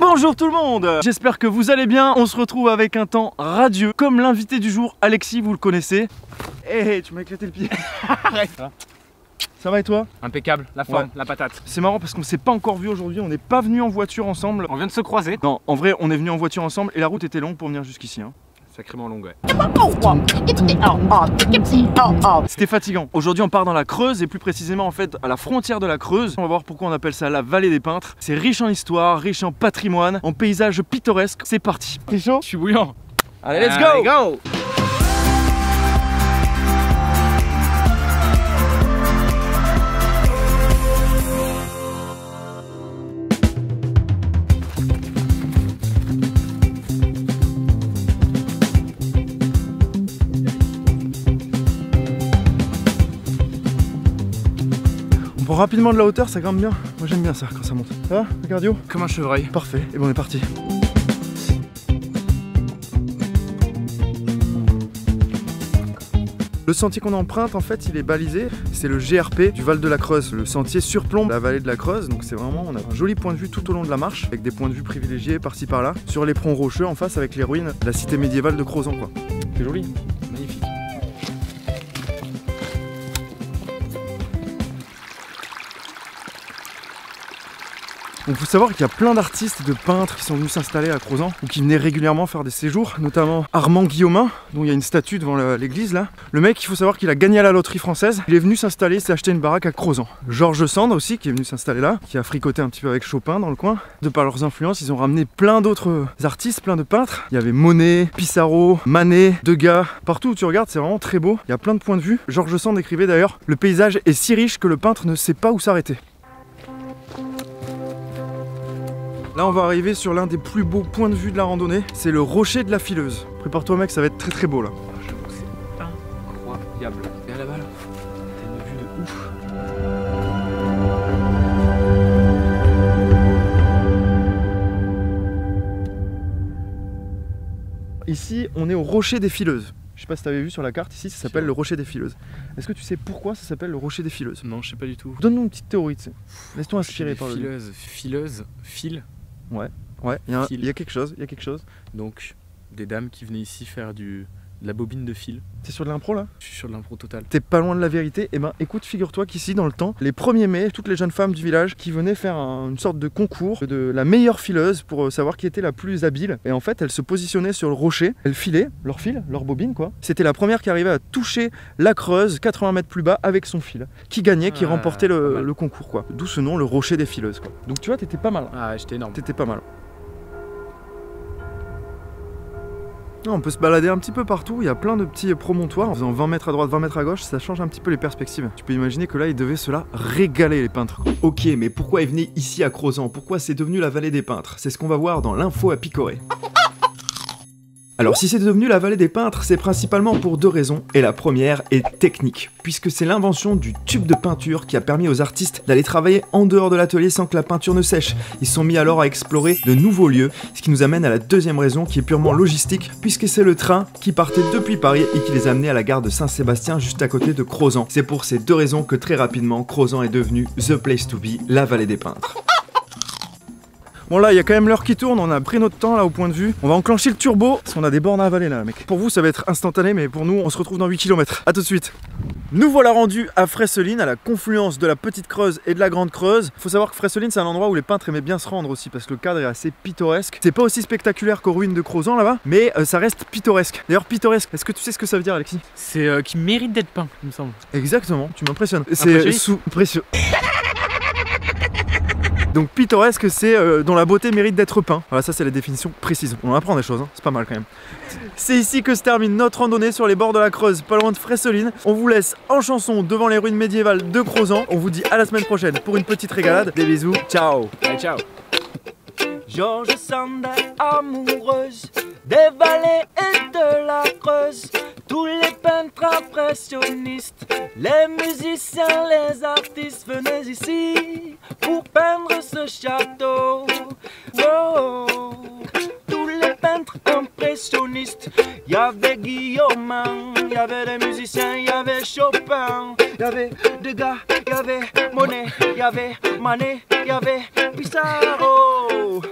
Bonjour tout le monde J'espère que vous allez bien, on se retrouve avec un temps radieux, comme l'invité du jour, Alexis, vous le connaissez. Eh, tu m'as éclaté le pied Arrête Ça va et toi? Impeccable, la forme, Ouais. la patate. C'est marrant parce qu'on s'est pas encore vu aujourd'hui, on n'est pas venu en voiture ensemble. On vient de se croiser. Non, en vrai, on est venu en voiture ensemble et la route était longue pour venir jusqu'ici. hein. Sacrément longue, ouais. C'était fatigant. Aujourd'hui, on part dans la Creuse et plus précisément en fait à la frontière de la Creuse. On va voir pourquoi on appelle ça la vallée des peintres. C'est riche en histoire, riche en patrimoine, en paysages pittoresques. C'est parti. T'es chaud? Je suis bouillant. Allez, let's Allez, go rapidement de la hauteur, ça grimpe bien. Moi j'aime bien ça quand ça monte. Ça va, le cardio Comme un chevreuil. Parfait. Et bon, on est parti. Le sentier qu'on emprunte, en fait, il est balisé. C'est le GRP du Val de la Creuse. Le sentier surplombe la vallée de la Creuse. Donc, c'est vraiment, on a un joli point de vue tout au long de la marche, avec des points de vue privilégiés par-ci par-là, sur les troncs rocheux en face, avec les ruines de la cité médiévale de Crozon, quoi. C'est joli. Donc faut savoir qu'il y a plein d'artistes de peintres qui sont venus s'installer à Crozan ou qui venaient régulièrement faire des séjours, notamment Armand Guillaumin, dont il y a une statue devant l'église là. Le mec, il faut savoir qu'il a gagné à la loterie française. Il est venu s'installer, il s'est acheté une baraque à Crozan. Georges Sand aussi, qui est venu s'installer là, qui a fricoté un petit peu avec Chopin dans le coin. De par leurs influences, ils ont ramené plein d'autres artistes, plein de peintres. Il y avait Monet, Pissarro, Manet, Degas. Partout où tu regardes, c'est vraiment très beau. Il y a plein de points de vue. Georges Sand écrivait d'ailleurs Le paysage est si riche que le peintre ne sait pas où s'arrêter. Là, on va arriver sur l'un des plus beaux points de vue de la randonnée. C'est le rocher de la fileuse. Prépare-toi, mec, ça va être très très beau là. Que c'est incroyable. Et là-bas, là, t'as une vue de ouf. Ici, on est au rocher des fileuses. Je sais pas si t'avais vu sur la carte ici, ça s'appelle le rocher des fileuses. Est-ce que tu sais pourquoi ça s'appelle le rocher des fileuses? Non, je sais pas du tout. Donne-nous une petite théorie, tu sais. Laisse-toi inspirer par le. Fileuse, fileuse, fil. Ouais, il y, a un- Fil. il y a quelque chose, il y a quelque chose. Donc, des dames qui venaient ici faire du, de la bobine de fil. T'es sur de l'impro là? Je suis sur de l'impro total. T'es pas loin de la vérité. Et ben écoute, figure-toi qu'ici dans le temps, les 1er mai, toutes les jeunes femmes du village qui venaient faire un- une sorte de concours de la meilleure fileuse pour euh, savoir qui était la plus habile. Et en fait, elles se positionnaient sur le rocher, elles filaient leur fil, leur bobine quoi. C'était la première qui arrivait à toucher la creuse 80 mètres plus bas avec son fil. Qui gagnait, qui Ah, remportait le, le concours quoi. D'où ce nom, le rocher des fileuses quoi. Donc tu vois, t'étais pas mal. Ah, j'étais énorme. T'étais pas mal. On peut se balader un petit peu partout, il y a plein de petits promontoires. En faisant 20 mètres à droite, 20 mètres à gauche, ça change un petit peu les perspectives. Tu peux imaginer que là, ils devaient cela régaler les peintres. Ok, mais pourquoi ils venaient ici à Crozan? Pourquoi c'est devenu la vallée des peintres? C'est ce qu'on va voir dans l'info à picorer. Alors si c'est devenu la vallée des peintres, c'est principalement pour deux raisons, et la première est technique, puisque c'est l'invention du tube de peinture qui a permis aux artistes d'aller travailler en dehors de l'atelier sans que la peinture ne sèche. Ils sont mis alors à explorer de nouveaux lieux, ce qui nous amène à la deuxième raison qui est purement logistique, puisque c'est le train qui partait depuis Paris et qui les a amenés à la gare de Saint-Sébastien juste à côté de Crozan. C'est pour ces deux raisons que très rapidement Crozan est devenu the place to be, la vallée des peintres. Bon là, il y a quand même l'heure qui tourne, on a pris notre temps là au point de vue. On va enclencher le turbo, parce qu'on a des bornes à avaler là, mec. Pour vous, ça va être instantané, mais pour nous, on se retrouve dans 8 km. A tout de suite. Nous voilà rendus à Fresseline, à la confluence de la Petite Creuse et de la Grande Creuse. Faut savoir que Fresseline, c'est un endroit où les peintres aimaient bien se rendre aussi, parce que le cadre est assez pittoresque. C'est pas aussi spectaculaire qu'aux ruines de Crozan là-bas, mais euh, ça reste pittoresque. D'ailleurs, pittoresque, est-ce que tu sais ce que ça veut dire, Alexis? C'est euh, qui mérite d'être peint, il me semble. Exactement, tu m'impressionnes. C'est Impressionniste sous pression. Donc pittoresque, c'est euh, dont la beauté mérite d'être peint. Voilà, ça c'est la définition précise. On apprend des choses, hein. c'est pas mal quand même. C'est ici que se termine notre randonnée sur les bords de la Creuse, pas loin de Fresseline. On vous laisse en chanson devant les ruines médiévales de Crozan. On vous dit à la semaine prochaine pour une petite régalade. Des bisous, ciao Allez, ciao impressionnistes, les musiciens, les artistes venaient ici pour peindre ce château. Oh, tous les peintres impressionnistes, il y avait Guillaume, il y avait des musiciens, il y avait Chopin, il y avait Degas, il y avait Monet, il y avait Manet, il y avait Pissarro.